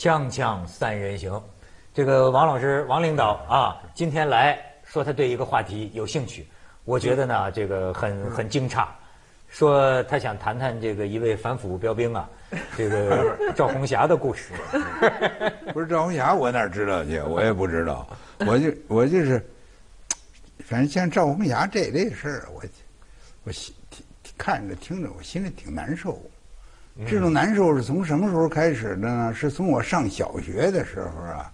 锵锵三人行，这个王老师、王领导啊，今天来说他对一个话题有兴趣，我觉得呢，这个很很惊诧，说他想谈谈这个一位反腐标兵啊，这个 赵红霞的故事。不是赵红霞，我哪知道去？我也不知道，我就我就是，反正像赵红霞这类事儿，我我心看着听着，我心里挺难受。这种难受是从什么时候开始的呢？是从我上小学的时候啊，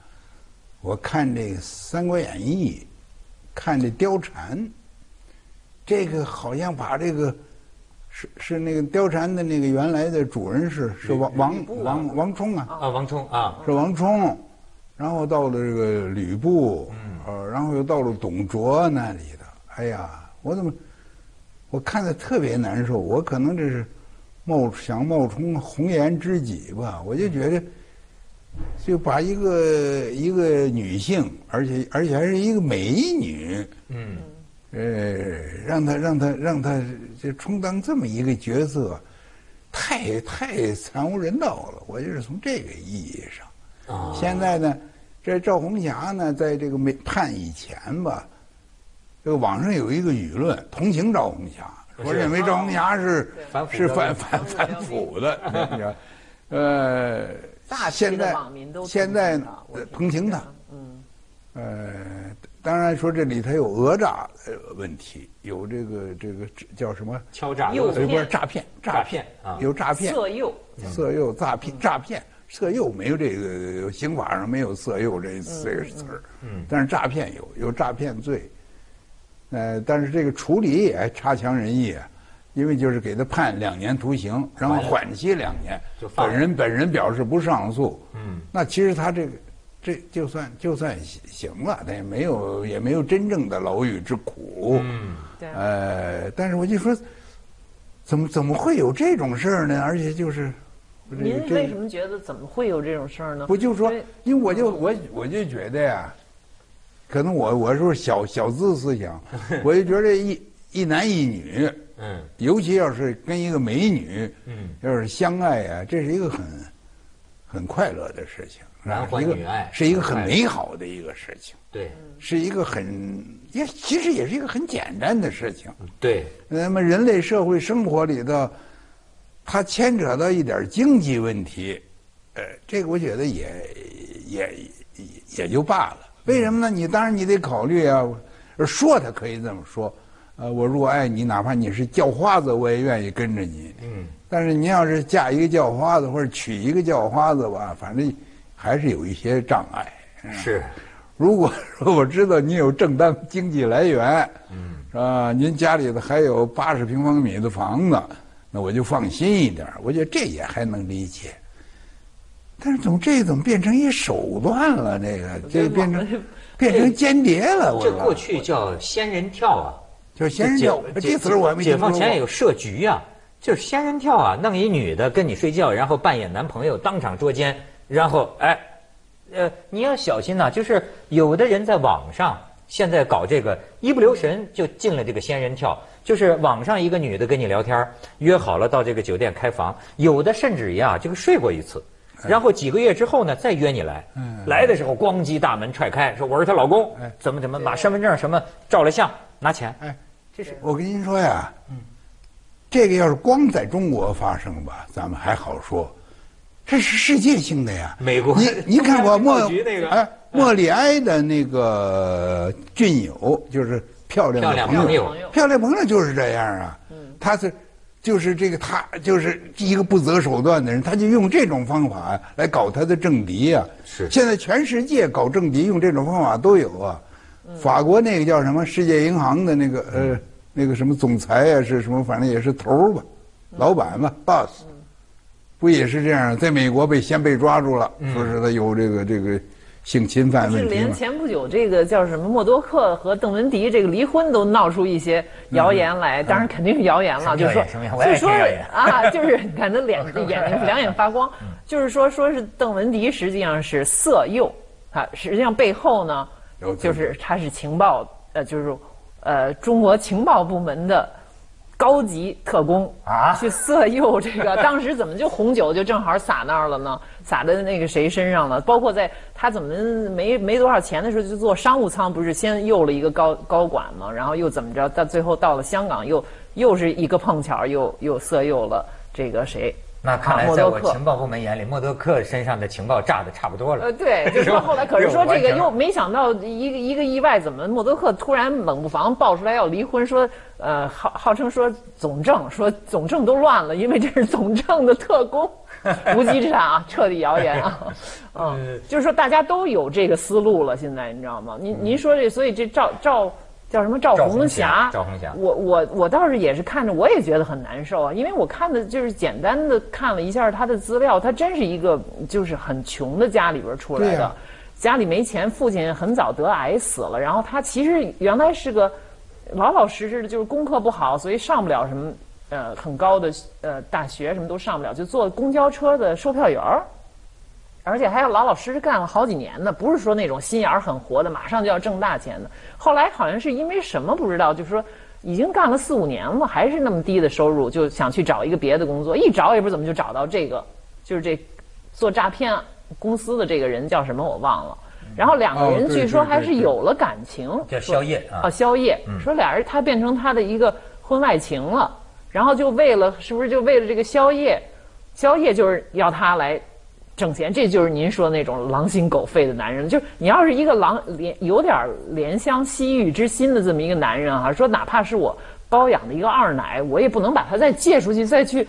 我看这个《三国演义》，看这貂蝉，这个好像把这个是是那个貂蝉的那个原来的主人是是王王王王冲啊啊王冲啊是王冲，然后到了这个吕布，呃，然后又到了董卓那里的。哎呀，我怎么我看的特别难受？我可能这是。冒想冒充红颜知己吧，我就觉得，就把一个一个女性，而且而且还是一个美女，嗯，呃，让她让她让她就充当这么一个角色，太太惨无人道了。我就是从这个意义上。啊。现在呢，这赵红霞呢，在这个没判以前吧，这个网上有一个舆论同情赵红霞。我认为赵红霞是是反反反腐的，呃，现在现在同情他，嗯，呃，当然说这里头有讹诈问题，有这个这个叫什么敲诈诱骗诈骗诈骗啊，有诈骗色诱色诱诈骗诈骗色诱没有这个刑法上没有色诱这四个词儿，嗯，但是诈骗有有诈骗罪。呃，但是这个处理也差强人意啊，因为就是给他判两年徒刑，然后缓期两年，本人本人表示不上诉。嗯，那其实他这个这就算就算行了，他也没有也没有真正的牢狱之苦。嗯，对。呃，但是我就说，怎么怎么会有这种事儿呢？而且就是，您为什么觉得怎么会有这种事儿呢？不就是说，因为我就我我就觉得呀。可能我我是小小资思想，我就觉得一一男一女，嗯，尤其要是跟一个美女，嗯，要是相爱啊，这是一个很很快乐的事情，男欢女爱，是一个很美好的一个事情，对，是一个很也其实也是一个很简单的事情，对。那么人类社会生活里头，它牵扯到一点经济问题，呃，这个我觉得也也也就罢了。为什么呢？你当然你得考虑啊，说他可以这么说，呃，我如果爱你，哪怕你是叫花子，我也愿意跟着你。嗯。但是您要是嫁一个叫花子或者娶一个叫花子吧，反正还是有一些障碍。是。如果说我知道你有正当经济来源，嗯，是吧？您家里头还有八十平方米的房子，那我就放心一点。我觉得这也还能理解。但是怎么这怎么变成一手段了？这个这变成变成间谍了。这过去叫仙人跳啊，就是仙人跳。这词我还没解放前有设局啊，就是仙人跳啊，弄一女的跟你睡觉，然后扮演男朋友，当场捉奸，然后哎，呃，你要小心呐，就是有的人在网上现在搞这个一不留神就进了这个仙人跳，就是网上一个女的跟你聊天，约好了到这个酒店开房，有的甚至于啊，这个睡过一次。然后几个月之后呢，再约你来，来的时候咣叽大门踹开，说我是她老公，怎么怎么把身份证什么照了相拿钱。哎，这是我跟您说呀，这个要是光在中国发生吧，咱们还好说，这是世界性的呀。美国，你你看过 莫哎莫里埃的那个俊友，就是漂亮的朋友，漂亮朋友就是这样啊，他是。就是这个，他就是一个不择手段的人，他就用这种方法来搞他的政敌啊。是。现在全世界搞政敌用这种方法都有啊。法国那个叫什么世界银行的那个呃那个什么总裁啊是什么，反正也是头儿吧，老板吧，boss，不也是这样？在美国被先被抓住了，说是他有这个这个。性侵犯问题连前不久这个叫什么默多克和邓文迪这个离婚都闹出一些谣言来，当然肯定是谣言了，就是说，就说啊，就是你看他脸眼睛两眼发光，就是说说是邓文迪实际上是色诱，啊，实际上背后呢，就是他是情报，呃，就是呃中国情报部门的高级特工啊，去色诱这个，当时怎么就红酒就正好洒那儿了呢？洒在那个谁身上了？包括在他怎么没没多少钱的时候就坐商务舱，不是先诱了一个高高管吗？然后又怎么着？到最后到了香港，又又是一个碰巧，又又色诱了这个谁？那看来，在我情报部门眼里，默多克身上的情报炸的差不多了。呃，对，就说后来，可是说这个又没想到一个一个意外，怎么默多克突然冷不防爆出来要离婚？说呃，号号称说总政，说总政都乱了，因为这是总政的特工，无稽之谈啊，彻底谣言啊。嗯，就是说大家都有这个思路了，现在你知道吗？您您说这，所以这赵赵。叫什么赵红霞？赵红霞，我我我倒是也是看着，我也觉得很难受啊，因为我看的就是简单的看了一下他的资料，他真是一个就是很穷的家里边出来的，家里没钱，父亲很早得癌死了，然后他其实原来是个老老实实的，就是功课不好，所以上不了什么呃很高的呃大学，什么都上不了，就坐公交车的售票员儿。而且还要老老实实干了好几年呢，不是说那种心眼儿很活的，马上就要挣大钱的。后来好像是因为什么不知道，就是说已经干了四五年了，还是那么低的收入，就想去找一个别的工作。一找也不知道怎么就找到这个，就是这做诈骗公司的这个人叫什么我忘了。然后两个人据说还是有了感情，叫宵夜啊，宵夜。说俩人他变成他的一个婚外情了，然后就为了是不是就为了这个宵夜，宵夜就是要他来。挣钱，这就是您说那种狼心狗肺的男人。就是你要是一个狼怜有点怜香惜玉之心的这么一个男人哈，说哪怕是我包养的一个二奶，我也不能把他再借出去再去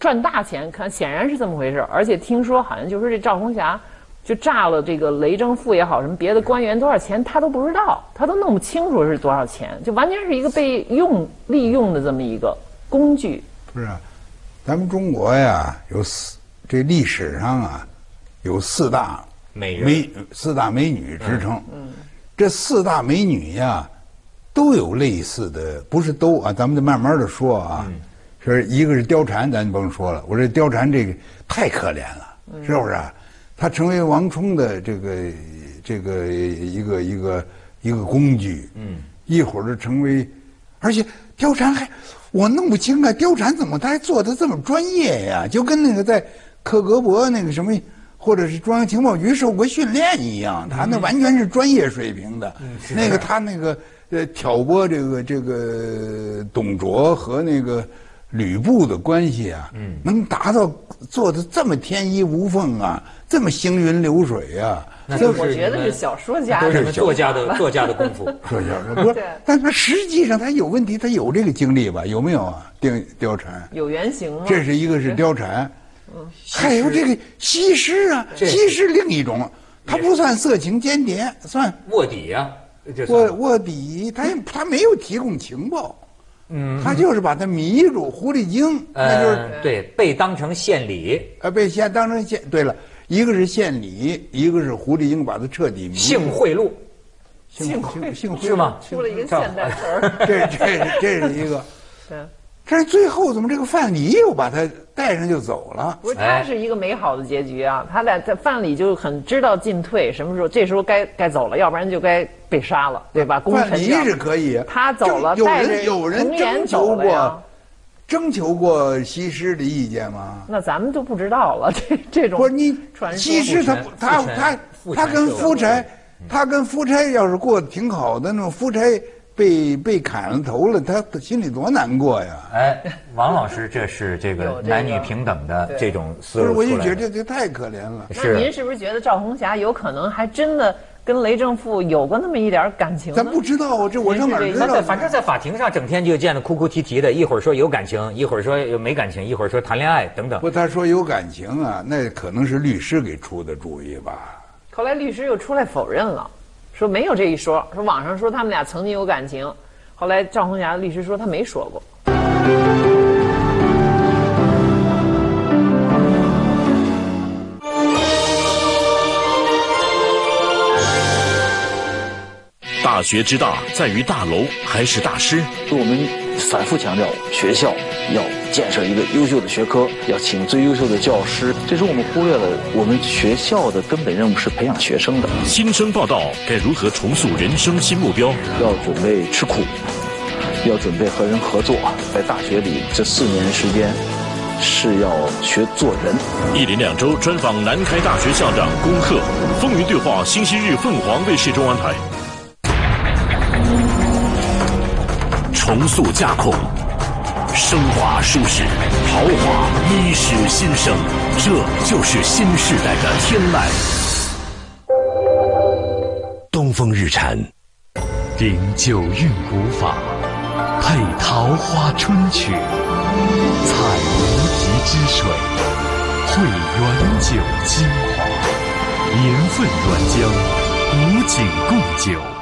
赚大钱。看，显然是这么回事。而且听说好像就说这赵红霞就炸了这个雷政富也好，什么别的官员多少钱他都不知道，他都弄不清楚是多少钱，就完全是一个被用利用的这么一个工具。不是，咱们中国呀有四。这历史上啊，有四大美美四大美女之称。嗯，这四大美女呀，都有类似的，不是都啊，咱们得慢慢的说啊。说一个是貂蝉，咱甭说了。我这貂蝉这个太可怜了，是不是？她成为王充的这个这个一个一个一个工具。嗯，一会儿就成为，而且貂蝉还我弄不清啊，貂蝉怎么她还做的这么专业呀？就跟那个在。克格勃那个什么，或者是中央情报局受过训练一样，他那完全是专业水平的。那个他那个呃挑拨这个这个董卓和那个吕布的关系啊，能达到做的这么天衣无缝啊，这么行云流水啊。这我觉得是小说家，都是作家的 作家的功夫。作家不是，但他实际上他有问题，他有这个经历吧？有没有啊？貂貂蝉有原型吗？这是一个是貂蝉。还有这个西施啊，西施另一种，他不算色情间谍，算卧底呀。卧卧底，他他没有提供情报，嗯，他就是把他迷住，狐狸精，那就是对，被当成献礼，呃，被献当成献。对了，一个是献礼，一个是狐狸精把他彻底迷。性贿赂，性贿性是吗？出了一个现代词儿。这这这是一个。对。但是最后怎么这个范蠡又把他带上就走了？不是，他是一个美好的结局啊！他俩在范蠡就很知道进退，什么时候这时候该该走了，要不然就该被杀了，对吧？范蠡是可以，他走了，有人有人征求过，征求过西施的意见吗？那咱们就不知道了。这这种不是你西施他他他他跟夫差，他跟夫差要是过得挺好的，那夫差。被被砍了头了，他心里多难过呀！哎，王老师，这是这个男女平等的这种思路不是，我就觉得这这太可怜了。那您是不是觉得赵红霞有可能还真的跟雷正富有过那么一点感情？咱不知道啊，这我上哪知道？反正在法庭上整天就见得哭哭啼啼的，一会儿说有感情，一会儿说没感情，一会儿说谈恋爱等等。不，他说有感情啊，那可能是律师给出的主意吧。后来律师又出来否认了。说没有这一说，说网上说他们俩曾经有感情，后来赵红霞的律师说他没说过。大学之大，在于大楼还是大师？我们反复强调，学校要建设一个优秀的学科，要请最优秀的教师。这时我们忽略了，我们学校的根本任务是培养学生的。新生报道该如何重塑人生新目标？要准备吃苦，要准备和人合作，在大学里这四年时间是要学做人。一连两周专访南开大学校长龚鹤，风云对话星期日凤凰卫视中安排。重塑架控，升华舒适，豪华衣食新生，这就是新时代的天籁。东风日产，顶九韵古法，配桃花春曲，采无极之水，汇原酒精华，年份原浆，古井贡酒。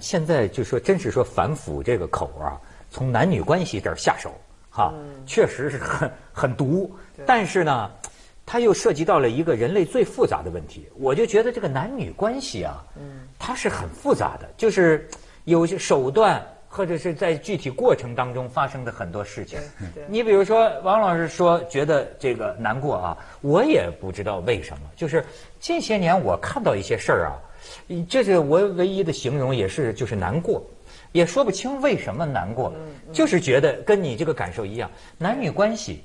现在就说，真是说反腐这个口啊，从男女关系这儿下手，哈，确实是很很毒。但是呢，它又涉及到了一个人类最复杂的问题。我就觉得这个男女关系啊，它是很复杂的，就是有些手段或者是在具体过程当中发生的很多事情。你比如说，王老师说觉得这个难过啊，我也不知道为什么。就是近些年我看到一些事儿啊。这是我唯一的形容，也是就是难过，也说不清为什么难过，就是觉得跟你这个感受一样，男女关系，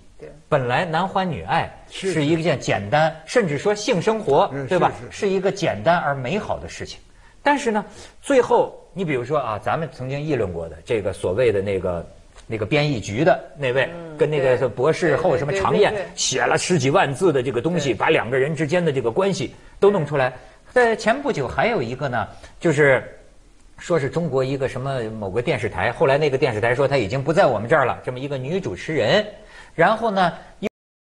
本来男欢女爱是一件简单，甚至说性生活，对吧？是一个简单而美好的事情，但是呢，最后你比如说啊，咱们曾经议论过的这个所谓的那个那个编译局的那位，跟那个博士后什么常燕写了十几万字的这个东西，把两个人之间的这个关系都弄出来。在前不久还有一个呢，就是说是中国一个什么某个电视台，后来那个电视台说他已经不在我们这儿了，这么一个女主持人，然后呢。